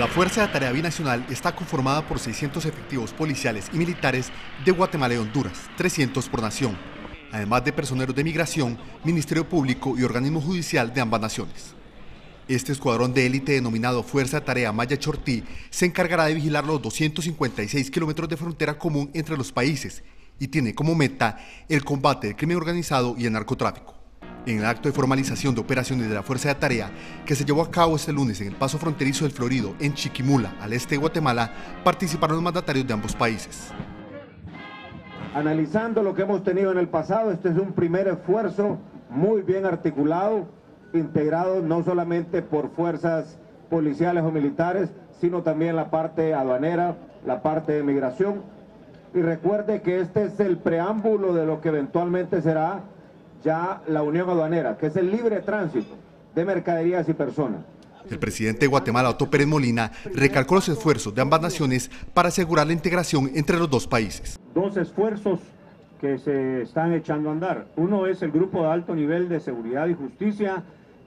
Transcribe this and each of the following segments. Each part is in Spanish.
La Fuerza de Tarea Binacional está conformada por 600 efectivos policiales y militares de Guatemala y Honduras, 300 por nación, además de personeros de migración, Ministerio Público y organismo judicial de ambas naciones. Este escuadrón de élite denominado Fuerza Tarea Maya Chortí se encargará de vigilar los 256 kilómetros de frontera común entre los países y tiene como meta el combate del crimen organizado y el narcotráfico. En el acto de formalización de operaciones de la Fuerza de Tarea, que se llevó a cabo este lunes en el paso fronterizo del Florido, en Chiquimula, al este de Guatemala, participaron los mandatarios de ambos países. Analizando lo que hemos tenido en el pasado, este es un primer esfuerzo muy bien articulado, integrado no solamente por fuerzas policiales o militares, sino también la parte aduanera, la parte de migración. Y recuerde que este es el preámbulo de lo que eventualmente será ya la Unión Aduanera, que es el libre tránsito de mercaderías y personas. El presidente de Guatemala, Otto Pérez Molina, recalcó los esfuerzos de ambas naciones para asegurar la integración entre los dos países. Dos esfuerzos que se están echando a andar. Uno es el grupo de alto nivel de seguridad y justicia,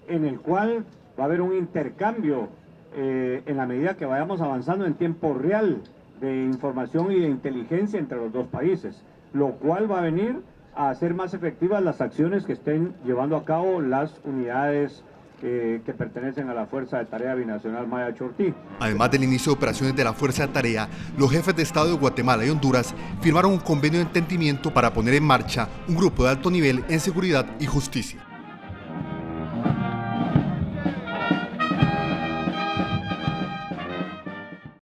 en el cual va a haber un intercambio eh, en la medida que vayamos avanzando en tiempo real de información y de inteligencia entre los dos países, lo cual va a venir a hacer más efectivas las acciones que estén llevando a cabo las unidades eh, que pertenecen a la Fuerza de Tarea Binacional Maya Chortí. Además del inicio de operaciones de la Fuerza de Tarea, los jefes de Estado de Guatemala y Honduras firmaron un convenio de entendimiento para poner en marcha un grupo de alto nivel en seguridad y justicia.